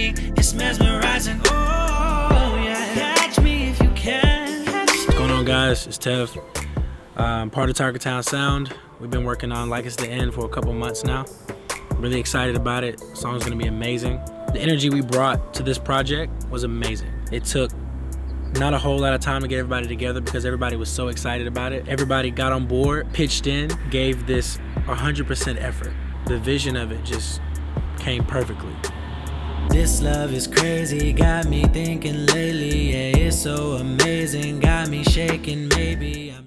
singing, it's mesmerizing. Oh, yeah. Catch me if you can. What's going on, guys? It's Tev. Um, part of Tiger Town Sound. We've been working on Like It's the End for a couple months now. Really excited about it. The song's gonna be amazing. The energy we brought to this project was amazing. It took not a whole lot of time to get everybody together because everybody was so excited about it. Everybody got on board, pitched in, gave this 100% effort. The vision of it just came perfectly. This love is crazy, got me thinking lately. Yeah, it's so amazing, got me shaking. Maybe I'm